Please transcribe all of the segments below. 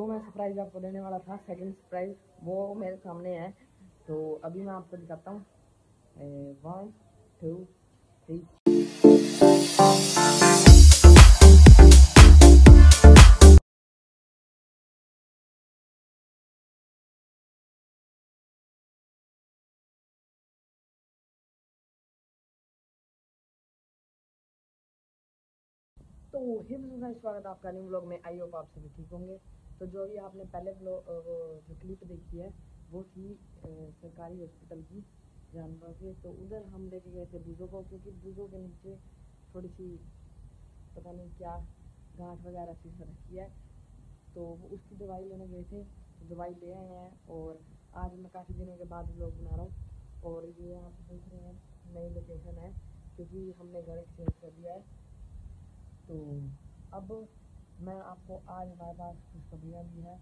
जो मैं सरप्राइज़ आपको देने वाला था सेकंड सरप्राइज़ वो मेरे सामने है। तो अभी मैं आपको दिखाता हूँ। वन टू थ्री तो हे गाइस स्वागत आपका न्यू ब्लॉग में। आई होप आप सभी ठीक होंगे। तो जो अभी आपने पहले वो जो क्लिप देखी है, वो थी सरकारी हॉस्पिटल की जानवर के। तो उधर हम लेके गए थे बूजों को, क्योंकि बूजों के नीचे थोड़ी सी पता नहीं क्या गांठ वगैरह सी रखी है। तो उसकी दवाई लेने गए थे तो दवाई ले आए हैं और आज मैं काफ़ी दिनों के बाद ब्लॉग बना रहा हूँ। और ये आप देख रहे हैं, नई लोकेशन है, क्योंकि हमने घर एक्सचेंज कर दिया है। तो अब मैं आपको आज हमारे पास खुशखबरियाँ भी हैं।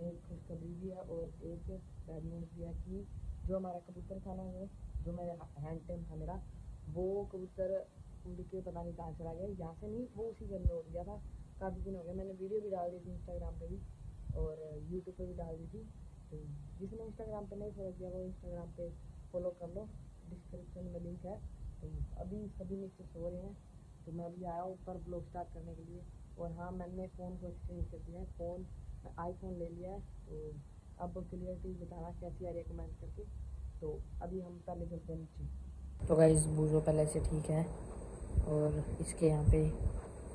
एक खुशखबरी भी है और एक बैड न्यूज़ भी है कि जो हमारा कबूतर था ना वो जो मेरा हैंड टेम था मेरा, वो कबूतर उड़ के पता नहीं कहाँ चला गया। यहाँ से नहीं, वो उसी घर में उड़ गया था। काफ़ी दिन हो गया मैंने वीडियो भी डाल दी थी इंस्टाग्राम पर भी और यूट्यूब पर भी डाल दी थी। तो जिसने इंस्टाग्राम पर नहीं फॉलो किया, वो इंस्टाग्राम पर फॉलो कर लो। डिस्क्रिप्शन में लिंक है। तो अभी सभी नीचे सो रहे हैं। तो मैं अभी आया ऊपर ब्लॉग स्टार्ट करने के लिए। और हाँ मैंने फ़ोन को एक्सचेंज कर दिया है। फ़ोन आईफोन ले लिया है। तो अब क्लियरिटी बताना कैसी आ रही है करके तो अभी हम पहले चलते हैं नीचे। तो गाइस बूझो पहले से ठीक है। और इसके यहाँ पे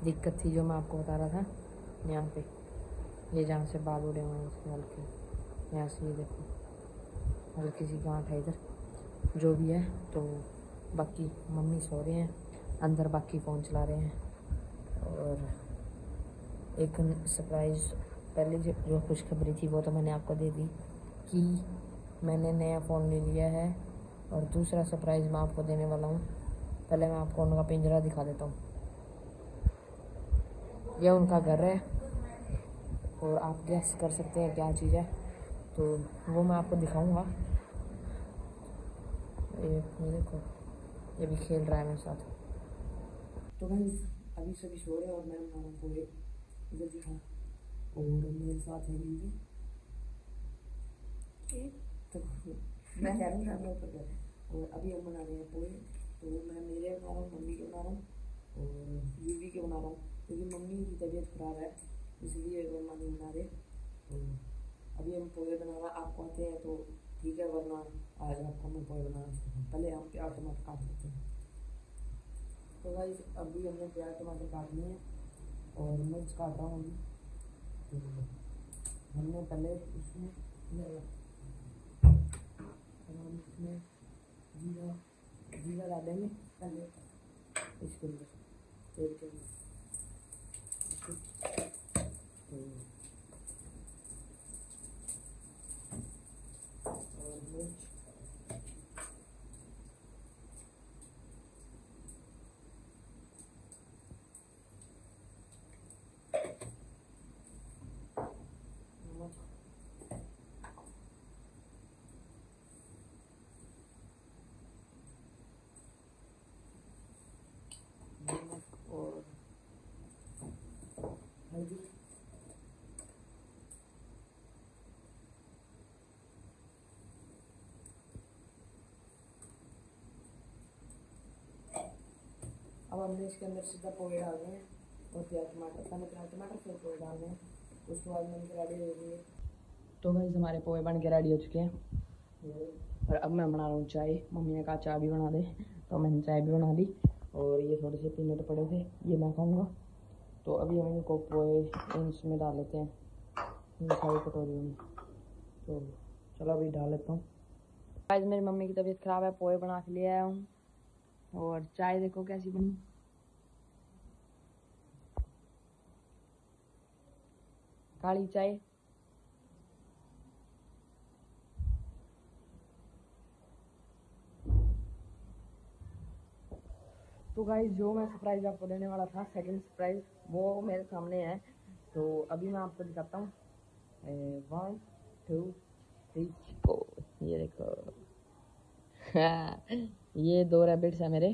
दिक्कत थी जो मैं आपको बता रहा था। यहाँ पे, ये जहाँ से बाल उड़े हुए हैं इसके हल्के। यहाँ से ये देखो, हल्की सी गांठ है इधर। जो भी है तो बाकी मम्मी सो रहे हैं, अंदर बाकी फ़ोन चला रहे हैं। और एक सरप्राइज़ पहले जो जो खुशखबरी थी वो तो मैंने आपको दे दी कि मैंने नया फ़ोन ले लिया है और दूसरा सरप्राइज़ मैं आपको देने वाला हूँ। पहले मैं आपको उनका पिंजरा दिखा देता हूँ। यह उनका घर है और आप गैस कर सकते हैं क्या चीज़ है। तो वो मैं आपको दिखाऊँगा। ये देखो, ये भी खेल रहा है मेरे साथ। तो भाई अभी सभी सो रहे हैं और मैं हूँ पूरे इधर दिखा और मेरे साथ है बीवी तो मैं कह रहा हूँ ऊपर कर और अभी हम बना रहे हैं पोहे तो मैं मेरे बना रहा हूँ मम्मी के बना रहा हूँ और बीवी के बना रहा हूँ। क्योंकि मम्मी की तबीयत ख़राब है इसलिए मम्मा नहीं बना रहे तो अभी हम पोहे बना रहे आपको आते हैं तो ठीक है वरना आज आपको मैं पोहे बनाना पहले हम प्याज टमाटर काट लेते हैं। तो भाई अभी हमने प्याज टमाटर काट लिए हैं। और मिर्च काटा हूँ हमने पहले इसमें हम इसमें जीरा जीरा डालेंगे पहले इसके अंदर। तेल के अंदर तो और मिर्च अब हमने इसके अंदर सीधा पोहे डालने हैं और प्याज टमाटर पहले प्याज टमाटर फिर पोहे डालने हैं, उसके बाद के रेडी हो गई। तो भाई हमारे पोहे बन के रेडी हो चुके हैं। और अब मैं बना रहा हूँ चाय। मम्मी ने कहा, चाय भी बना दे। तो मैंने चाय भी बना दी और ये थोड़े से पीनट पड़े थे, ये मैं खाऊँगा। तो अभी हम इनको पोहे इसमें डाल लेते हैं, मिठाई कटोरी में। तो चलो अभी डाल लेता हूँ। आज मेरी मम्मी की तबीयत ख़राब है, पोहे बना के ले आया हूँ। और चाय देखो कैसी बनी। काली चाय। तो गाइस जो मैं सरप्राइज़ आपको देने वाला था सेकंड सरप्राइज़ वो मेरे सामने है। तो अभी मैं आपको दिखाता हूँ। वन टू थ्री फोर ये देखो। ये दो रैबिट्स हैं मेरे।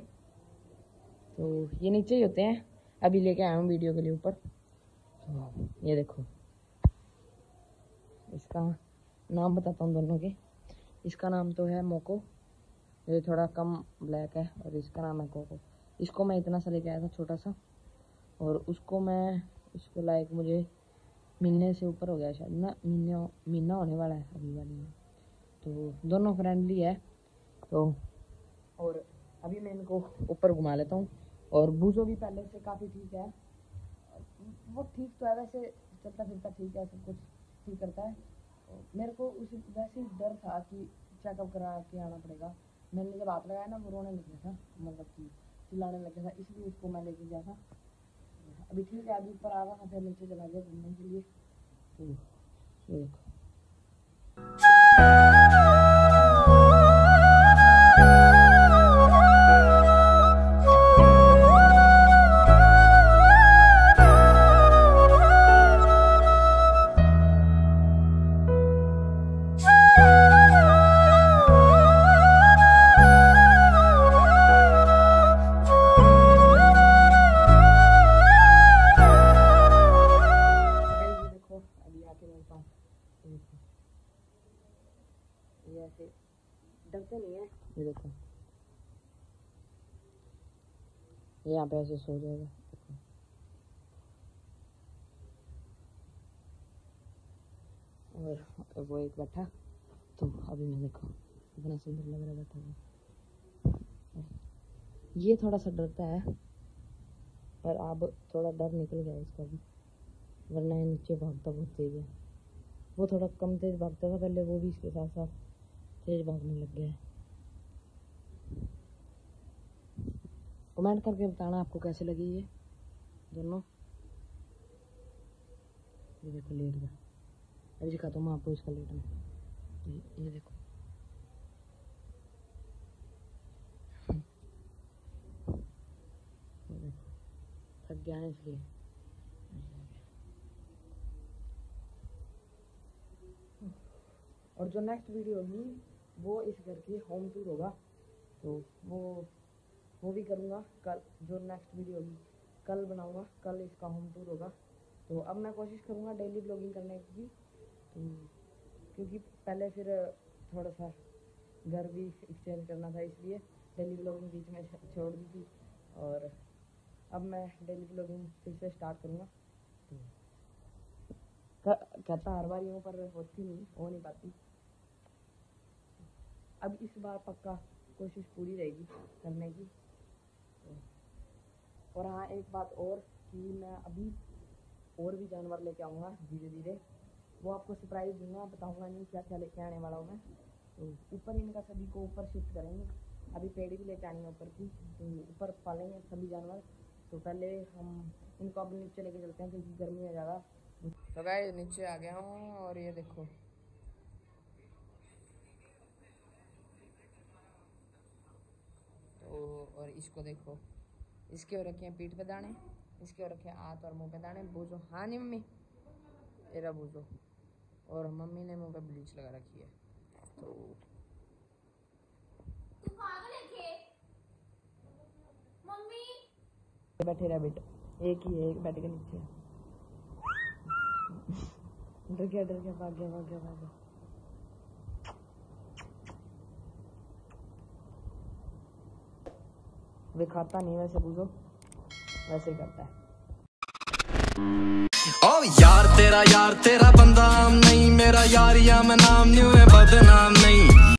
तो ये नीचे ही होते हैं। अभी लेके आया हूँ वीडियो के लिए ऊपर। तो ये देखो। इसका नाम बताता हूँ दोनों के। इसका नाम तो है मोको ये थोड़ा कम ब्लैक है और इसका नाम है कोको इसको मैं इतना सा लेके आया था छोटा सा। और उसको मैं इसको लाइक मुझे महीने से ऊपर हो गया शायद ना महीने महीना होने वाला है अभी वाली में। तो दोनों फ्रेंडली है। तो और अभी मैं इनको ऊपर घुमा लेता हूँ। और बूझो भी पहले से काफ़ी ठीक है। वो ठीक तो है, वैसे चलता फिरता ठीक है, सब कुछ ठीक करता है। मेरे को उस वैसे ही डर था कि चेकअप करा के आना पड़ेगा। मैंने जब हाथ लगाया ना, वो रोने लग गया था मतलब कि चिल्लाने लग गया था, इसलिए उसको मैं लेके गया था। अभी ठीक है, अभी ऊपर आ रहा था, फिर नीचे चला गया घूमने के लिए। तो ठीक। देखो ये डरते नहीं है। ये देखो। ये यहाँ पे ऐसे सो जाएगा और वो एक बैठा। तो अभी मैं देखो, इतना सुंदर लग रहा हुआ ये थोड़ा सा डरता है, पर अब थोड़ा डर निकल गया इसका भी। वरना ये नीचे भागता बहुत तेज है। वो थोड़ा कम तेज भागता था, पहले वो भी इसके साथ साथ तेज भागने लग गया है कमेंट करके बताना आपको कैसे लगी ये दोनों। ये देखो लेट गया अभी दिखाता हूँ आपको इसका लेट में। ये देखो। थक गया है इसलिए। और जो नेक्स्ट वीडियो होगी वो इस घर की होम टूर होगा। तो वो वो भी करूँगा। कल, जो नेक्स्ट वीडियो होगी, कल बनाऊँगा। कल इसका होम टूर होगा। तो अब मैं कोशिश करूँगा डेली ब्लॉगिंग करने की। तो क्योंकि पहले फिर थोड़ा सा घर भी एक्सचेंज करना था इसलिए डेली ब्लॉगिंग बीच में छोड़ दी थी। और अब मैं डेली ब्लॉगिंग फिर से स्टार्ट करूँगा। तो कहता हर बार यूँ पर होती नहीं, हो नहीं पाती। अब इस बार पक्का कोशिश पूरी रहेगी करने की। और हाँ एक बात और कि मैं अभी और भी जानवर लेके आऊँगा धीरे धीरे। वो आपको सरप्राइज़ दूँगा, बताऊँगा नहीं क्या क्या लेके आने वाला हूँ मैं। तो ऊपर इनका सभी को ऊपर शिफ्ट करेंगे। अभी पेड़ भी लेके आनी है ऊपर की तो ऊपर पालेंगे सभी जानवर। तो पहले हम इनको अब नीचे लेके चलते हैं, क्योंकि गर्मी है ज़्यादा। तो गाय नीचे आ गया हूँ और ये देखो। और इसको देखो। इसके और रखे हैं पीठ पे दाने इसके और रखे हैं हाथ और मुँह पे दाने। बूझो। हाँ नहीं मम्मी? तेरा बूझो। और मम्मी ने मुँह पे ब्लीच लगा रखी है। तो बैठे रहा बेटा। एक ही है एक बेड के नीचे। डर गया डर गया भाग गया भाग गया भाग गया। दिखाता नहीं, वैसे पूछो। वैसे ही करता है। ओ यार, तेरा यार, तेरा बंदा नहीं, मेरा यार या मैं नाम नहीं हुए बदनाम नहीं।